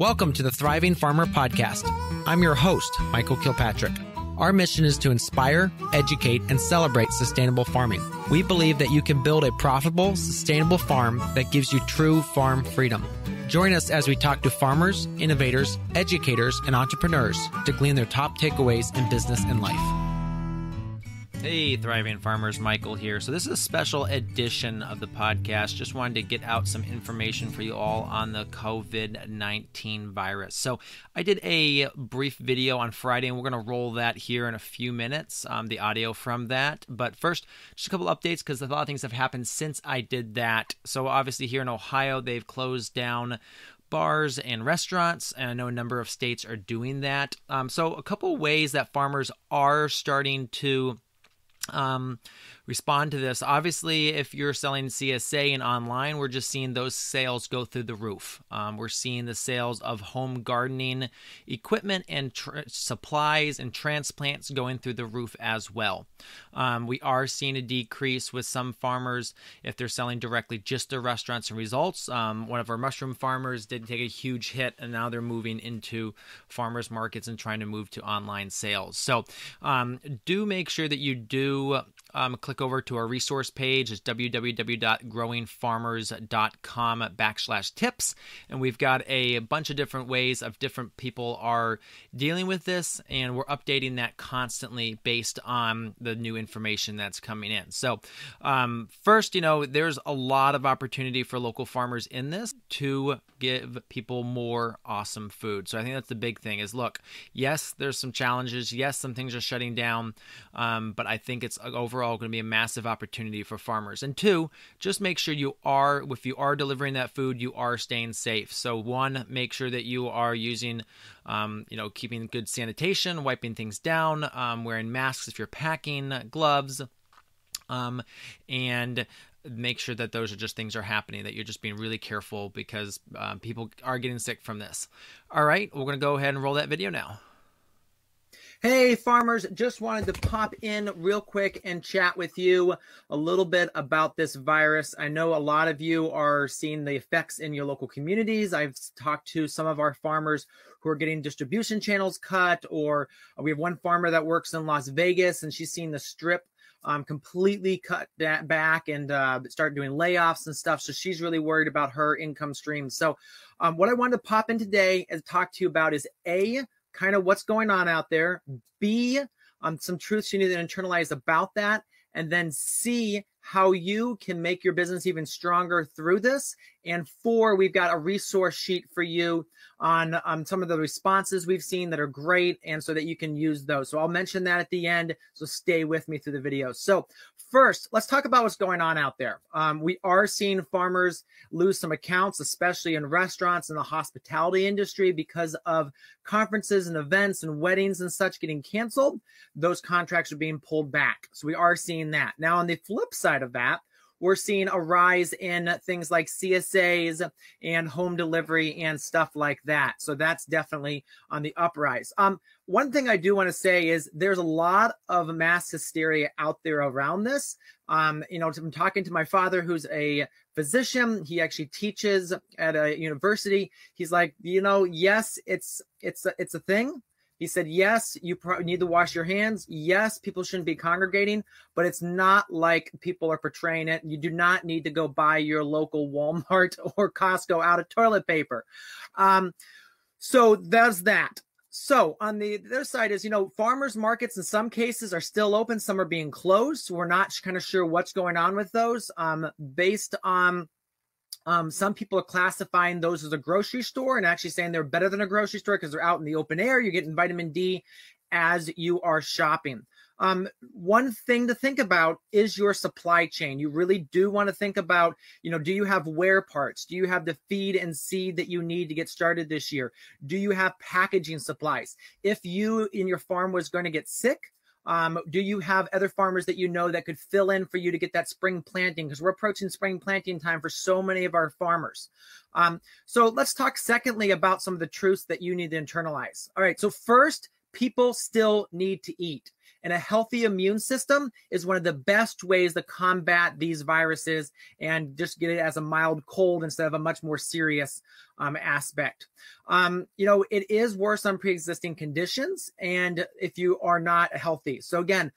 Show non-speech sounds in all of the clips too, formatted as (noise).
Welcome to the Thriving Farmer Podcast. I'm your host, Michael Kilpatrick. Our mission is to inspire, educate, and celebrate sustainable farming. We believe that you can build a profitable, sustainable farm that gives you true farm freedom. Join us as we talk to farmers, innovators, educators, and entrepreneurs to glean their top takeaways in business and life. Hey, Thriving Farmers, Michael here. So, this is a special edition of the podcast. Just wanted to get out some information for you all on the COVID 19 virus. So, I did a brief video on Friday, and we're going to roll that here in a few minutes, um, the audio from that. But first, just a couple updates because a lot of things have happened since I did that. So, obviously, here in Ohio, they've closed down bars and restaurants, and I know a number of states are doing that. Um, so, a couple ways that farmers are starting to um, respond to this. Obviously, if you're selling CSA and online, we're just seeing those sales go through the roof. Um, we're seeing the sales of home gardening equipment and tr- supplies and transplants going through the roof as well. Um, we are seeing a decrease with some farmers if they're selling directly just to restaurants and results. Um, one of our mushroom farmers did take a huge hit, and now they're moving into farmers markets and trying to move to online sales. So um, do make sure that you do um, click over to our resource page. It's www.growingfarmers.com backslash tips. And we've got a bunch of different ways of different people are dealing with this. And we're updating that constantly based on the new information that's coming in. So, um, first, you know, there's a lot of opportunity for local farmers in this to give people more awesome food. So I think that's the big thing is look, yes, there's some challenges. Yes, some things are shutting down. Um, but I think it's overall overall going to be a massive opportunity for farmers. And two, just make sure you are, if you are delivering that food, you are staying safe. So one, make sure that you are using, um, you know, keeping good sanitation, wiping things down, um, wearing masks if you're packing, gloves, um, and make sure that those are just things are happening that you're just being really careful because um, people are getting sick from this all right we're going to go ahead and roll that video now Hey, farmers, just wanted to pop in real quick and chat with you a little bit about this virus. I know a lot of you are seeing the effects in your local communities. I've talked to some of our farmers who are getting distribution channels cut, or we have one farmer that works in Las Vegas and she's seen the strip um, completely cut that back and uh, start doing layoffs and stuff. So she's really worried about her income stream. So, um, what I wanted to pop in today and talk to you about is A, kind of what's going on out there. B, um, some truths you need to internalize about that. And then C, how you can make your business even stronger through this. And four, we've got a resource sheet for you on um, some of the responses we've seen that are great and so that you can use those. So I'll mention that at the end. So stay with me through the video. So first, let's talk about what's going on out there. Um, we are seeing farmers lose some accounts, especially in restaurants and the hospitality industry because of conferences and events and weddings and such getting canceled. Those contracts are being pulled back. So we are seeing that. Now on the flip side of that, we're seeing a rise in things like CSAs and home delivery and stuff like that. So that's definitely on the uprise. Um, one thing I do want to say is there's a lot of mass hysteria out there around this. Um, you know, I'm talking to my father, who's a physician. He actually teaches at a university. He's like, you know, yes, it's it's a, it's a thing. He said, yes, you pro- need to wash your hands. Yes, people shouldn't be congregating, but it's not like people are portraying it. You do not need to go buy your local Walmart (laughs) or Costco out of toilet paper. Um, so there's that. So on the other side is, you know, farmers markets in some cases are still open. Some are being closed. We're not kind of sure what's going on with those. Um, based on um, some people are classifying those as a grocery store and actually saying they're better than a grocery store because they're out in the open air. You're getting vitamin D as you are shopping. Um, one thing to think about is your supply chain. You really do want to think about, you know, do you have wear parts? Do you have the feed and seed that you need to get started this year? Do you have packaging supplies? If you in your farm was going to get sick, um, do you have other farmers that you know that could fill in for you to get that spring planting? Because we're approaching spring planting time for so many of our farmers. Um, so let's talk secondly about some of the truths that you need to internalize. All right. So first, people still need to eat. And a healthy immune system is one of the best ways to combat these viruses and just get it as a mild cold instead of a much more serious um, aspect. Um, you know, it is worse on pre existing conditions and if you are not healthy. So, again,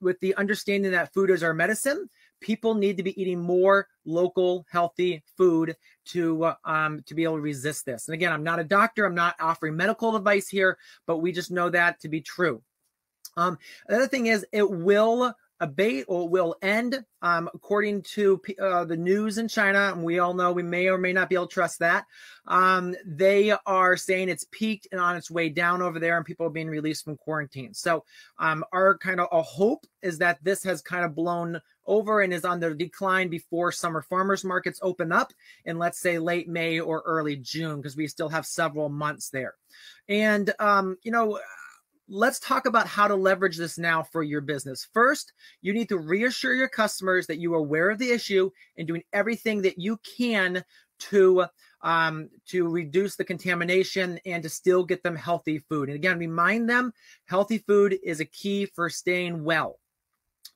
with the understanding that food is our medicine, people need to be eating more local healthy food to uh, um, to be able to resist this. And again i'm not a doctor. I'm not offering medical advice here but we just know that to be true. Um, another thing is it will abate or will end um, according to uh, the news in china and we all know we may or may not be able to trust that. Um, they are saying it's peaked and on its way down over there and people are being released from quarantine. So um, our kind of a hope is that this has kind of blown over and is on the decline before summer farmers markets open up in let's say late may or early june because we still have several months there. And um, you know let's talk about how to leverage this now for your business. First, you need to reassure your customers that you are aware of the issue and doing everything that you can to um, to reduce the contamination and to still get them healthy food. And again, remind them healthy food is a key for staying well.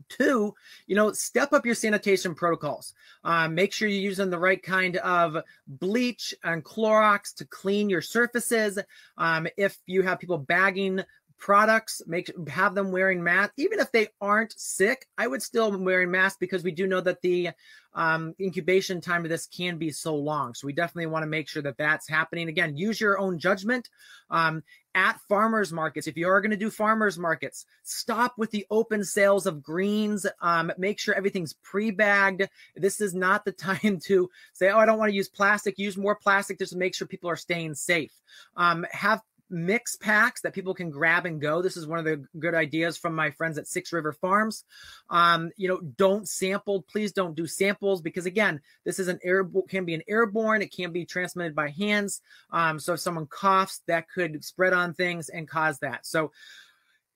Two, you know, step up your sanitation protocols. Um, make sure you're using the right kind of bleach and Clorox to clean your surfaces. Um, if you have people bagging products make have them wearing masks. Even if they aren't sick i would still be wearing masks because we do know that the um, incubation time of this can be so long. So we definitely want to make sure that that's happening. Again use your own judgment um, at farmers markets. If you are going to do farmers markets stop with the open sales of greens. Um, make sure everything's pre-bagged. This is not the (laughs) time to say oh i don't want to use plastic. Use more plastic just to make sure people are staying safe. Um, have mix packs that people can grab and go. This is one of the good ideas from my friends at Six River Farms. Um, you know, don't sample. Please don't do samples because again, this is an air can be an airborne. It can be transmitted by hands. Um, so if someone coughs, that could spread on things and cause that. So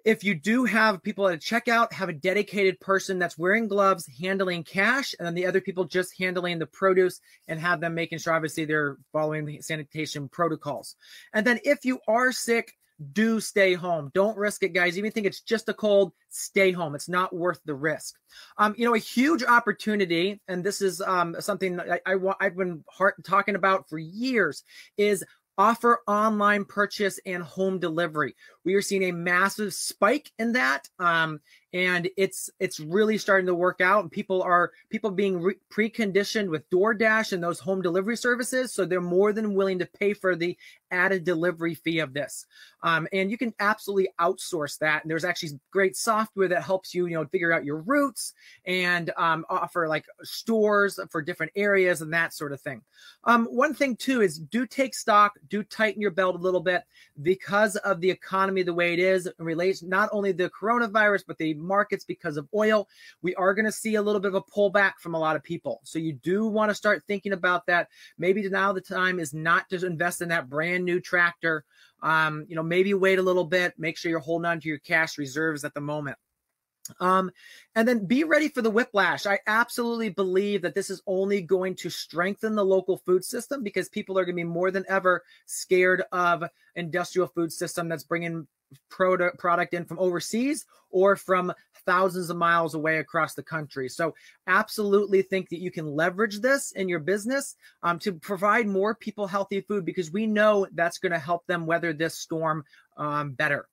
if you do have people at a checkout, have a dedicated person that's wearing gloves, handling cash, and then the other people just handling the produce and have them making sure obviously they're following the sanitation protocols. And then if you are sick, do stay home. Don't risk it, guys. Even think it's just a cold, stay home. It's not worth the risk. Um, you know, a huge opportunity, and this is um, something I, I, I've been heart, talking about for years, is offer online purchase and home delivery. We are seeing a massive spike in that. Um, and it's it's really starting to work out. And people are people being re- preconditioned with DoorDash and those home delivery services so they're more than willing to pay for the added delivery fee of this. Um, and you can absolutely outsource that. And there's actually great software that helps you you know figure out your routes and um, offer like stores for different areas and that sort of thing. Um, one thing too is do take stock do tighten your belt a little bit because of the economy the way it is relates not only the coronavirus but the markets because of oil. We are going to see a little bit of a pullback from a lot of people. So you do want to start thinking about that. Maybe now the time is not to invest in that brand new tractor. Um, you know, maybe wait a little bit. Make sure you're holding on to your cash reserves at the moment. Um, and then be ready for the whiplash. I absolutely believe that this is only going to strengthen the local food system because people are going to be more than ever scared of industrial food system that's bringing product product in from overseas or from thousands of miles away across the country. So, absolutely think that you can leverage this in your business um, to provide more people healthy food because we know that's going to help them weather this storm um, better.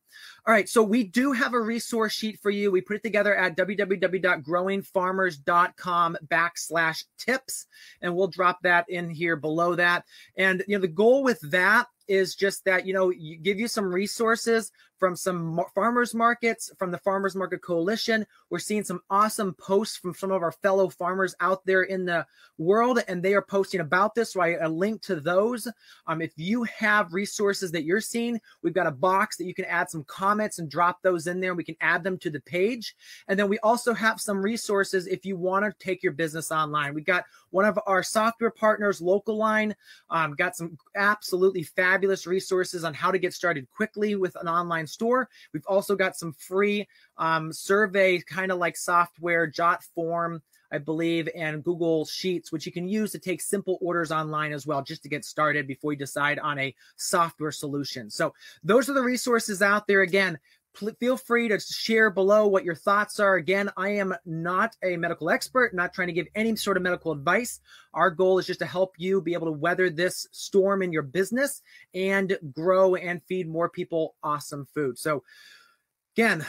All right, so we do have a resource sheet for you. We put it together at www.growingfarmers.com backslash tips, and we'll drop that in here below that. And you know, the goal with that is just that you know you give you some resources from some farmers markets from the farmers market coalition. We're seeing some awesome posts from some of our fellow farmers out there in the world and they are posting about this so i a link to those. Um, if you have resources that you're seeing we've got a box that you can add some comments and drop those in there. We can add them to the page. And then we also have some resources if you want to take your business online. We got one of our software partners local line um, got some absolutely fabulous fabulous resources on how to get started quickly with an online store. We've also got some free um, survey kind of like software, Jot Form, I believe, and Google Sheets, which you can use to take simple orders online as well, just to get started before you decide on a software solution. So those are the resources out there. Again, feel free to share below what your thoughts are. Again, I am not a medical expert, not trying to give any sort of medical advice. Our goal is just to help you be able to weather this storm in your business and grow and feed more people awesome food. So, again,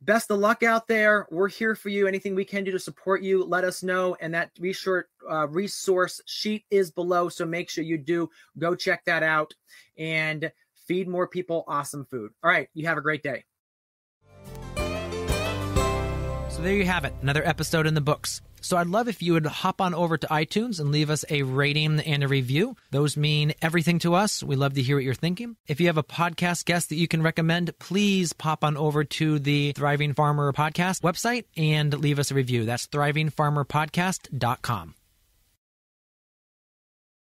best of luck out there. We're here for you. Anything we can do to support you, let us know. And that resource, uh, resource sheet is below. So make sure you do go check that out. And feed more people awesome food. All right, you have a great day. So there you have it, another episode in the books. So I'd love if you would hop on over to iTunes and leave us a rating and a review. Those mean everything to us. We love to hear what you're thinking. If you have a podcast guest that you can recommend, please pop on over to the Thriving Farmer podcast website and leave us a review. That's thrivingfarmerpodcast.com.